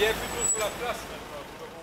Viens plutôt sur la place maintenant.